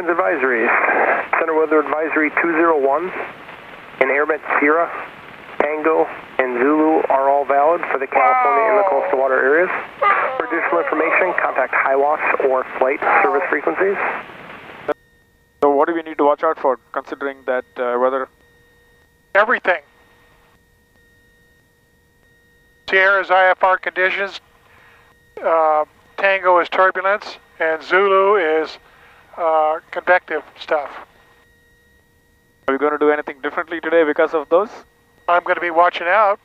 Airmet's advisories. Center weather advisory 201 and Airman Sierra, Tango, and Zulu are all valid for the California and the coastal water areas. For additional information, contact HIWAS or flight service frequencies. So what do we need to watch out for considering that uh, weather? Everything. Sierra's IFR conditions, uh, Tango is turbulence, and Zulu is uh, convective stuff. Are we going to do anything differently today because of those? I'm going to be watching out.